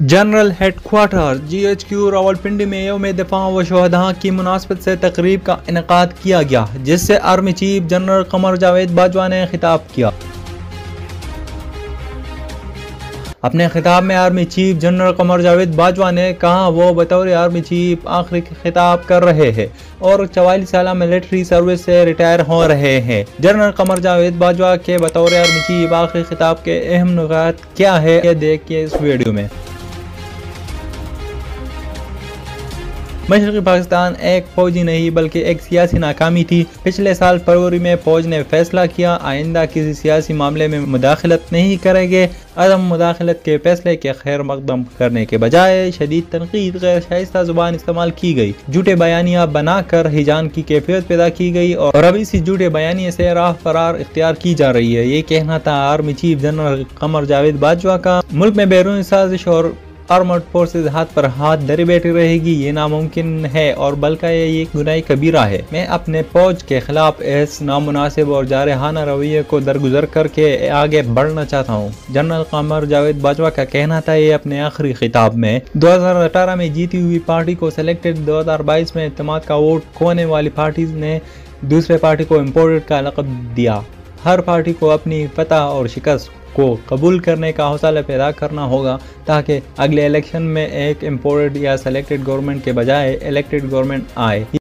General headquarter G H Q Rawalpindi में योम दफ़ा व शहदा की मुनासबत से तकरीब का इनका किया गया, जिससे army chief general Qamar Javed Bajwa ने खिताब किया। अपने खिताब में army chief general Qamar Javed Bajwa ने कहा, वो बतौर आर्मी चीफ आखिरी खिताब कर रहे हैं और चवालीस साल मिलिट्री सर्विस से रिटायर हो रहे हैं। जनरल कमर जावेद बाजवा के बतौर आर्मी चीफ आखिरी खिताब के अहम नुकात क्या है, ये देखिए इस वीडियो में। मशरक़ी पाकिस्तान एक फौजी नहीं, बल्कि एक सियासी नाकामी थी। पिछले साल फरवरी में फौज ने फैसला किया, आइंदा किसी सियासी मामले में मुदाखलत नहीं करेंगे। अदम मुदाखलत के फैसले के खैर मकदम करने के बजाय शदीद तनकीद गैर शाइस्ता ज़ुबान इस्तेमाल की गई। झूठे बयानियाँ बनाकर हिजान की कैफियत पैदा की गई और अब इसी झूठे बयानी से राह फरार इख्तियार की जा रही है। ये कहना था army chief general Qamar Javed Bajwa का। मुल्क में बैरून साजिश और आर्मड फोर्सेज हाथ पर हाथ धरे बैठी रहेगी, ये नामुमकिन है और बल्कि ये एक गुनाई कबीरा है। मैं अपने फौज के खिलाफ इस नामुनासिब और जारहाना रवैये को दरगुजर करके आगे बढ़ना चाहता हूँ। जनरल कमर जावेद बाजवा का कहना था, ये अपने आखिरी खिताब में। 2018 में जीती हुई पार्टी को सिलेक्टेड 2022 में अतमाद का वोट खोने वाली पार्टी ने दूसरे पार्टी को इम्पोर्टेड का लकब दिया। हर पार्टी को अपनी पता और शिकस्त को कबूल करने का हौसला पैदा करना होगा, ताकि अगले इलेक्शन में एक इम्पोर्टेड या सेलेक्टेड गवर्नमेंट के बजाय इलेक्टेड गवर्नमेंट आए।